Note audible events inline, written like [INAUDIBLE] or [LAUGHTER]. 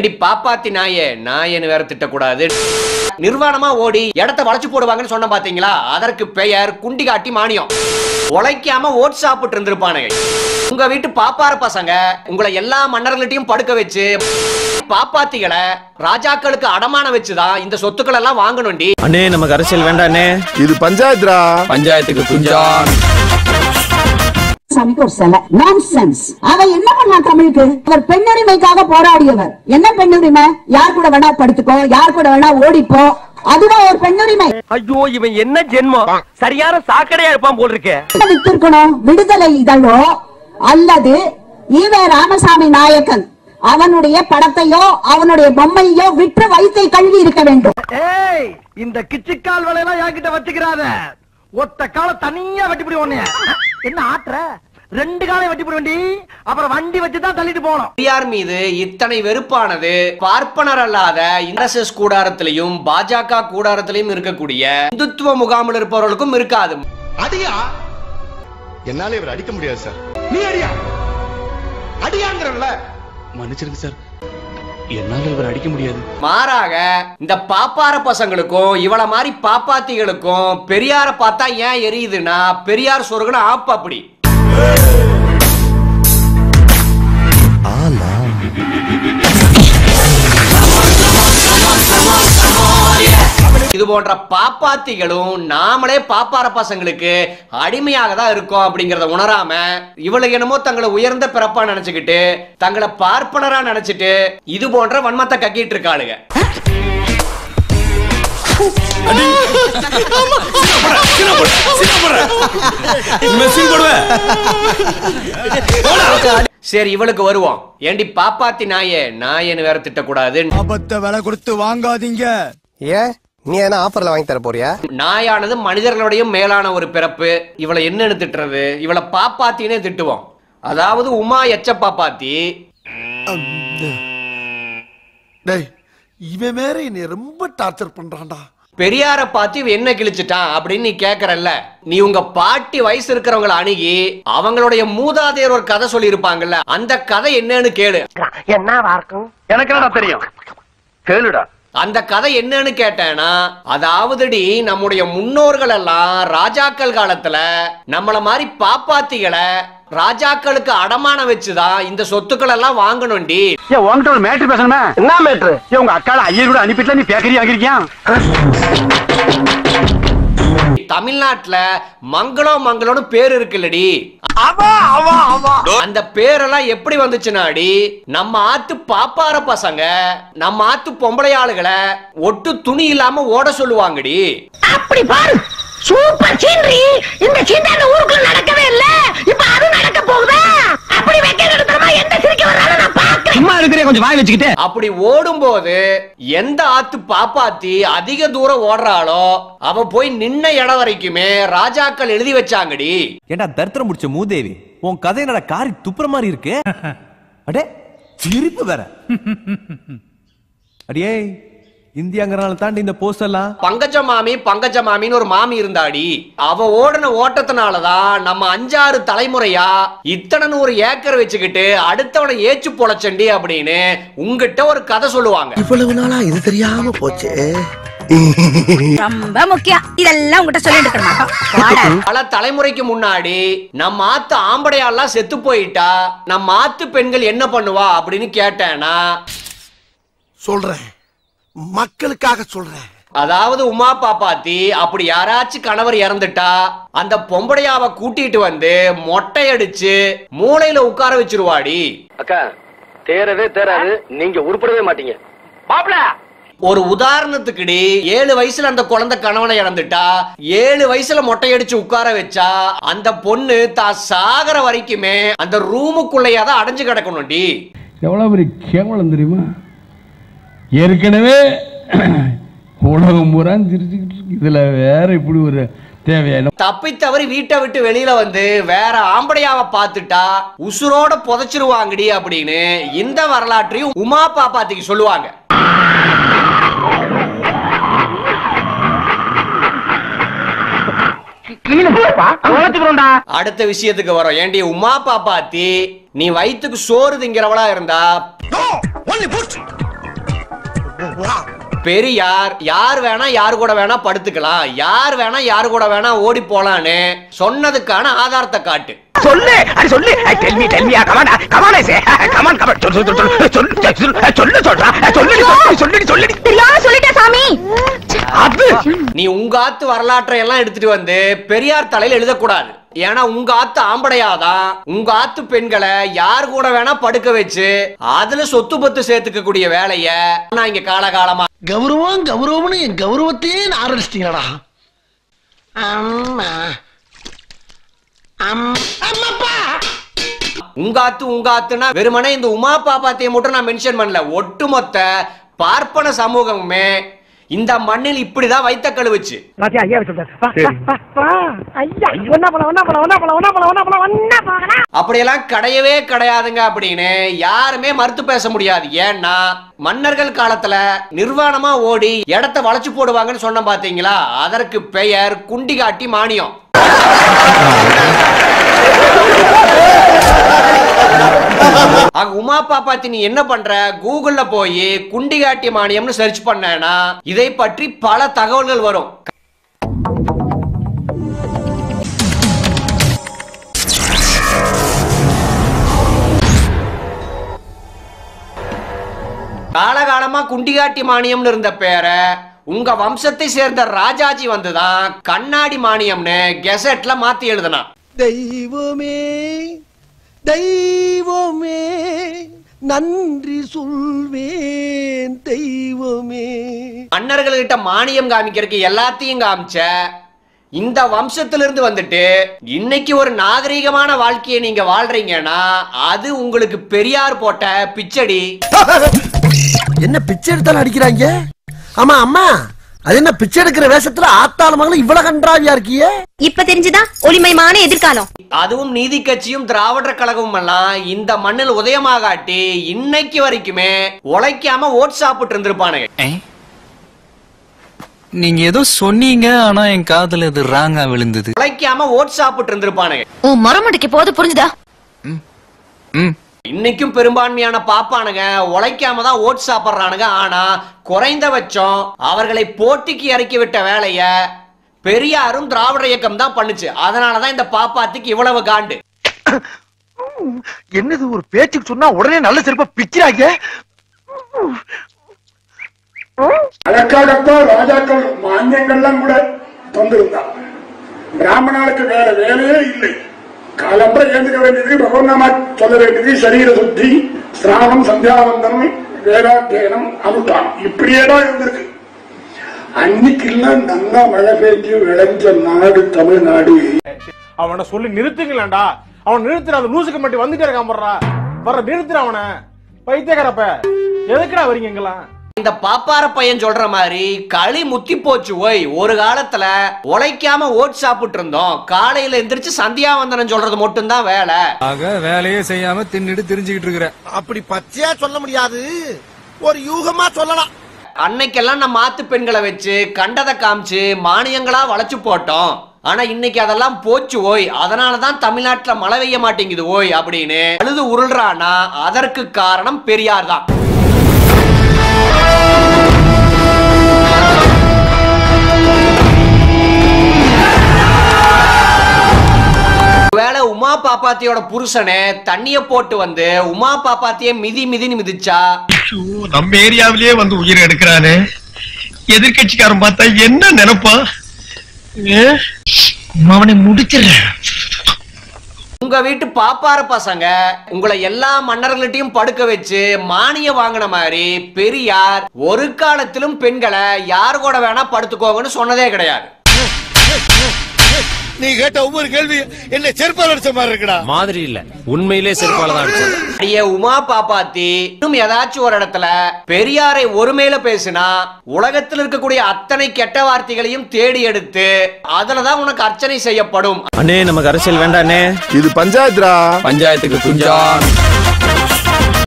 இடி பாப்பாத்தி நாயே நாயன்னு வேற திட்டக்கூடாது. நிர்வாணமா ஓடி இடத்த வளைச்சு போடுவாங்கன்னு சொன்ன பாத்தீங்களா? அதற்கு பெயர் குண்டி காட்டி மானியம். உழைக்காம ஓட் சாப்பிட்டு இருந்திருப்பானுங்க. உங்க வீட்டு பாப்பார பசங்க உங்களை எல்லா மன்னர்கள்ட்டையும் படுக்க வச்சு பாப்பாத்திகளை ராஜாக்களுக்கு அடமானம் வச்சுதான் இந்த சொத்துக்கள் எல்லாம் வாங்கணும்டி. அண்ணே நமக்கு அரசியல் வேண்டாண்ணே இது பஞ்சாயத்துரா? பஞ்சாயத்துக்கு குஞ்சான் சாமிக்கு ஒரு சிலை. நான்சென்ஸ் அவன் என்ன பண்ணான் தமிழுக்கு? அவர் பெண்ணுரிமைக்காக போராடியவர். என்ன பெண்ணுரிமை யார் கூட வேணா படுத்துக்கோ யார் கூட வேணா ஓடிப்போ. அதுதான் ஒரு பெண்ணுரிமை ஐயோ இவன் என்ன ஜென்மம்? சரியான சாக்கடையா இருப்பான் போல் இருக்கே வித்திருக்கணும்? விடுதலை இதழோ? அல்லது ஈவே ராமசாமி நாயக்கன் அவனுடைய படத்தையோ அவனுடைய பொம்மையோ விற்று வயிற்றை கழுவி இருக்க வேண்டும். ஏய் இந்த கிச்சிக்கால் வலையெல்லாம் என்கிட்ட வச்சுக்கிறாத. ஒத்த கால தனியா வெட்டி போடி உன்னைய. என்ன ஆட்டுற? ரெண்டு காலையும் வெட்டி போட வேண்டி அப்புறம் வண்டி வச்சு தான் தள்ளிட்டு போனோம் பெரியார் மீது இத்தனை வெறுப்பானது பார்ப்பனர் அல்லாத ஆர்எஸ்எஸ் கூடாரத்திலையும் பாஜக கூடாரத்திலையும் இருக்கக்கூடிய இந்துத்துவ முகாமில் இருப்பவர்களுக்கும் இருக்காது. அடியா? என்னால இவர் அடிக்க முடியாது சார். நீ அடியா? அடியாங்கிறல்ல. மன்னிச்சிருங்க சார். என்னால இவர் அடிக்க முடியாது. மாறாக இந்த பாப்பார பசங்களுக்கும் இவள மாதிரி பாப்பாத்திகளுக்கும் பெரியார பார்த்தா ஏன் எரியுதுன்னா பெரியார் சொருகுன ஆப் அப்படி. இது போன்ற பாப்பாத்திகளும் நாமளே பாப்பார பசங்களுக்கு அடிமையாக தான் இருக்கோம் அப்படிங்கறத உணராம இவளுக்கு என்னமோ தங்களை உயர்ந்த பிறப்பா நினைச்சுக்கிட்டு தங்களை பார்ப்பனரா நினைச்சிட்டு இது போன்ற வன்மத்தை கக்கிட்டு இருக்காளுங்க. சரி இவளுக்கு வருவோம். ஏண்டி பாப்பாத்தி நாயே நாயன்னு வேற திட்டக்கூடாது. ஆபத்தை விலை கொடுத்து வாங்காதீங்க. ஏன்? நீ என்ன ஆஃபர்ல வாங்கி தர போறியா? நாயானது மனிதர்களுடையும் மேலான ஒரு பிறப்பு. இவளை என்னன்னு திட்டுறது? இவளை பாப்பாத்தினே திட்டுவோம். அதாவது உமா எச்ச பாப்பாத்தி. இவன் வேற என்னை ரொம்ப டார்ச்சர் பண்றான்டா. பெரியார பார்த்து இவன் என்ன கிழிச்சிட்டான் அப்படின்னு நீ கேக்குறல்ல. நீ உங்க பாட்டி வயசு இருக்கிறவங்கள அணுகி அவங்களுடைய மூதாதையர் ஒரு கதை சொல்லி இருப்பாங்கல்ல அந்த கதை என்னன்னு கேளு. எனக்கு என்னடா தெரியும்? கேளுடா. அந்த கதை என்னன்னு கேட்டேன்னா அதாவதுடி நம்முடைய முன்னோர்கள் எல்லாம் ராஜாக்கள் காலத்துல நம்மள மாதிரி பாப்பாத்திகளை ராஜாக்களுக்கு அடமானம் வச்சுதான் இந்த சொத்துக்கள் எல்லாம் வாங்கணும்டி உன்கிட்ட ஒரு மேட்ரு பேசணுமே? என்ன மேட்ரு உங்க அக்கால ஐயர் கூட அனுப்பிட்டுல நீ பேக்கரி வாங்கிருக்கியா தமிழ்நாட்டுல மங்களம் மங்களம்னு பேர் இருக்குல்லடி. அந்த பேரெல்லாம் எப்படி வந்துச்சுனாடி? நம்ம ஆத்து பாப்பார பசங்க நம்ம ஆத்து பொம்பளை ஆளுகளை ஒட்டு துணி இல்லாம ஓட சொல்லுவாங்கடி. அப்படி பாரு. சூப்பர் சீனரி இந்த சீண்டான ஊருக்குள்ள நடக்கவே இல்ல. இப்ப அது போகுதா? அப்படி நடத்துறமா எந்த சிரிக்க வராலும் நான் பாக்க சும்மா இருக்கிறே கொஞ்சம் வாய் வச்சுக்கிட்டு. அப்படி ஓடும்போது எந்த ஆத்து பாப்பாத்தி அதிக தூரம் ஓடுறாளோ அவ போய் நின்ன இடம் வரைக்குமே ராஜாக்கள் எழுதி வச்சாங்கடி. ஏண்டா தரித்திரம் முடிச்ச மூதேவி உன் கதை என்னடா காரி துப்புற மாதிரி இருக்கு. அடே சிரிப்பு வேற. [LAUGHS] அடியே இந்தியாங்கிறனால தாண்டி இந்த போஸ்ட் எல்லாம் பங்கஜ மாமி பங்கஜ மாமின்னு ஒரு மாமி இருந்தாடி. அவ ஓடின ஓட்டத்தினாலதான் நம்ம அஞ்சாறு தலைமுறையா இத்தனை நூறு ஏக்கர் வச்சுக்கிட்டு அடுத்தவனை ஏச்சு பொழச்சண்டி அப்படின்னு உங்ககிட்ட ஒரு கதை சொல்லுவாங்க. இவ்வளவு நாளா இது தெரியாம போச்சே. ரொம்ப முக்கியம். இதெல்லாம் உங்ககிட்ட சொல்லிட்டு மாட்டோம் பல தலைமுறைக்கு முன்னாடி நம்ம ஆத்து ஆம்படையாலாம் செத்து போயிட்டா நம்ம ஆத்து பெண்கள் என்ன பண்ணுவா அப்படின்னு கேட்டேன்னா சொல்றேன். மக்களுக்காக சொல்றேன். அதாவது உமா பாப்பாத்தி அப்படி யாராச்சும் கணவர் இறந்துட்டா அந்த பொம்படையாவை கூட்டிட்டு வந்து மொட்டை அடிச்சு மூளையில உட்கார வச்சிருவாடி. அக்கா தேரவே தேராது நீங்க உருப்படவே மாட்டீங்க. மாப்பிள! ஒரு உதாரணத்துக்குடி ஏழு வயசுல அந்த குழந்தை கணவனை இறந்துட்டா ஏழு வயசுல மொட்டை அடிச்சு உட்கார வச்சா அந்த பொண்ணு தான் சாகர வரைக்குமே அந்த ரூமுக்குள்ளேயே தான் அடைஞ்சு கிடக்கணும்டி. எவ்வளோ பெரிய கேவலம் தெரியுமா? ஏற்கனவே உலகம் பூரா சிரிச்சுக்கிட்டு இருக்கு. இதுல வேற இப்படி ஒரு தேவையான தப்பி தவறி வீட்டை விட்டு வெளியில வந்து வேற ஆம்படையாவை பார்த்துட்டா உசுரோட புதைச்சிருவாங்கடி அப்படின்னு இந்த வரலாற்றையும் உமா பாப்பாத்திக்கு சொல்லுவாங்க. அடுத்த விஷயத்துக்கு வரோம். ஏண்டி உமா பாப்பாத்தி நீ வயித்துக்கு சோறு திங்கிறவளா இருந்தா? பெரியார் யார் வேணா யார் கூட வேணா படுத்துக்கலாம் யார் வேணா யார் கூட வேணா ஓடி போலான்னு சொன்னதுக்கான ஆதாரத்தை காட்டு சொல்லு சொல்லு tell me tell me come on come on come on come on சொல்லு சொல்லு சொல்லு சொல்லு சொல்லு சொல்லு சொல்லு சொல்லு தெரியாம சொல்லிட்டேன் சாமி அது நீ உங்க ஆத்து வரலாற்றை எல்லாம் எடுத்துட்டு வந்து பெரியார் தலையில எழுதக்கூடாது. ஏன்னா உங்க ஆத்து ஆம்படையாதான் உங்க ஆத்து பெண்களை யார் கூட வேணா படுக்க வச்சு அதுல சொத்து பத்து சேர்த்துக்க கூடிய வேலைய நான் இங்க காலகாலமா கௌரவம் கௌரவம்னு என் கௌரவத்தையே ஆரம்பிச்சிட்டீங்களா அம்மா. அம்- அம்மாப்பா. உங்க ஆத்து உங்க ஆத்துனா வெறுமனே இந்த உமா பாப்பாத்தைய மட்டும் நான் மென்ஷன் பண்ணல. ஒட்டுமொத்த பார்ப்பன சமூகமுமே இந்த மண்ணில் இப்படிதான் வைத்த கழுவுச்சு. அப்படியெல்லாம் கிடையவே கிடையாதுங்க அப்படின்னு யாருமே மறுத்து பேச முடியாது. ஏன்னா மன்னர்கள் காலத்துல நிர்வாணமா ஓடி இடத்த வளைச்சு போடுவாங்கன்னு சொன்ன பாத்தீங்களா? அதற்கு பெயர் குண்டிகாட்டி மானியம். ஆக உமா பாப்பாத்தி நீ என்ன பண்ற? கூகுள்ல போய் குண்டிகாட்டி மானியம்னு சர்ச் பண்ணனா இதை பற்றி பல தகவல்கள் வரும். காலகாலமா குண்டிகாட்டி மானியம்னு இருந்த பேரை உங்க வம்சத்தை சேர்ந்த ராஜாஜி வந்துதான் கண்ணாடி மானியம்னு கெசட்ல மாத்தி எழுதுனா. தெய்வமே தெய்வ நன்றி சொல்வேன் தெய்வமே. மன்னர்கள்கிட்ட மானியம் காமிக்கிறதுக்கு எல்லாத்தையும் காமிச்ச இந்த வம்சத்திலிருந்து வந்துட்டு இன்னைக்கு ஒரு நாகரீகமான வாழ்க்கையை நீங்க வாழ்றீங்கன்னா அது உங்களுக்கு பெரியார் போட்ட பிச்சடி. [LAUGHS] என்ன பிச்சை எடுத்தாலும் அடிக்கிறாங்க? ஆமா அம்மா. அது என்ன பிச்சை எடுக்கிற வேஷத்துல ஆத்தாள் மகளும் இவ்வளவு கன்றாவியா இருக்கியே? இப்ப தெரிஞ்சுதா? ஒளிமயமான எதிர்காலம். அதுவும் நீதி கட்சியும் திராவிடர் கழகமும் எல்லாம் இந்த மண்ணில் உதயமாகாட்டி இன்னைக்கு வரைக்குமே உழைக்காம ஓட் சாப்பிட்டு இருந்திருப்பானுங்க. நீங்க ஏதோ சொன்னீங்க ஆனா என் காதுல இது ராங்கா விழுந்தது. உழைக்காம ஓட் சாப்பிட்டு இருந்திருப்பானுங்க. உன் மரமடிக்கு போது புரிஞ்சுதா? ம். இன்னைக்கும் பெரும்பான்மையான பாப்பானுங்க உழைக்காம தான் ஓட் சாப்பிடுறானுங்க. ஆனா குறைந்தபட்சம் அவர்களை போட்டிக்கு இறக்கி விட்ட வேலைய பெரியாரும் திராவிட இயக்கம் தான் பண்ணுச்சு. அதனாலதான் இந்த பாப்பாத்துக்கு இவ்வளவு காண்டு. என்னது ஒரு பேச்சுக்கு சொன்னா உடனே நல்ல சிறப்பா பிக்கிறாங்க அதற்காகத்தான் ராஜாக்கள் மானியங்கள்லாம் கூட தந்திருந்தான் பிராமணனுக்கு வேற வேலையே இல்லை. காலம்பரை ஏந்துக்க வேண்டியது பகவன்னாமா சொல்ல வேண்டியது சரீர சுத்தி ஸ்நானம் சந்தியாவந்தனம் வேதாத்தியனம் அனுஷ்டானம் இப்படியே தான் இருந்திருக்கு அன்னைக்கெல்லாம் நல்லா மழை பெஞ்சு விளைஞ்ச நாடு தமிழ்நாடு அவனை சொல்லி நிறுத்துங்களேன்டா அவன் நிறுத்துற அந்த லூசுக்கு மட்டும் வந்துட்டே இருக்கான் போடுறா வர நிறுத்துற அவனை பைத்தியக்காரப்ப எதுக்குடா வரீங்க இங்கெல்லாம் இந்த பாப்பார பையன் சொல்ற மாதிரி களி முத்தி போச்சு ஓய். ஒரு காலத்துல உழைக்காம ஓட் சாப்பிட்டு இருந்தோம் காலையில எந்திரிச்சு சந்தியாவந்தனம் சொல்றது மட்டும்தான் வேலை. ஆக வேலையே செய்யாம தின்னுட்டு தெரிஞ்சுக்கிட்டு இருக்கிற. அப்படி பச்சையா சொல்ல முடியாது. ஒரு யூகமா சொல்லலாம். அன்னைக்கெல்லாம் நம்ம ஆத்து பெண்களை வச்சு கண்டதை காமிச்சு மானியங்களா வளைச்சு போட்டோம். ஆனா இன்னைக்கு அதெல்லாம் போச்சு ஓய். அதனாலதான் தமிழ்நாட்டுல மழை பெய்ய மாட்டேங்குது ஓய் அப்படின்னு அழுது உருள்றானா அதற்கு காரணம் பெரியார் தான். வேலை உமா பாப்பாத்தியோட புருஷனே தண்ணிய போட்டு வந்து உமா பாப்பாத்திய மிதி மிதின்னு மிதிச்சா? நம்ம ஏரியாவிலேயே வந்து உயிர் எடுக்கிறானே. எதிர்கட்சிக்காரன் பார்த்தா என்ன நினைப்பான்? அவனை முடிச்சிடுறேன். உங்க வீட்டு பாப்பார பசங்க உங்களை எல்லா மன்னர்கள்ட்டையும் படுக்க வச்சு மானியம் வாங்கின மாதிரி பெரியார் ஒரு காலத்திலும் பெண்களை யார் கூட வேணா படுத்துக்கோங்கன்னு சொன்னதே கிடையாது. நீ கேட்ட ஒவ்வொரு கேள்வி என்ன செருப்பால் அடிச்ச மாதிரி இருக்குடா. மாதிரி இல்ல. உண்மையிலே செருப்பால தான் அடிச்சது. அடியே உமா பாப்பாத்தி இன்னும் ஏதாச்சும் ஒரு இடத்துல பெரியாரை ஒருமையில பேசினா உலகத்தில் இருக்கக்கூடிய அத்தனை கெட்ட வார்த்தைகளையும் தேடி எடுத்து அதுலதான் உனக்கு அர்ச்சனை செய்யப்படும். அண்ணே நமக்கு அரசியல் வேண்டாண்ணே இது பஞ்சாயத்துடா. பஞ்சாயத்துக்கு குஞ்சா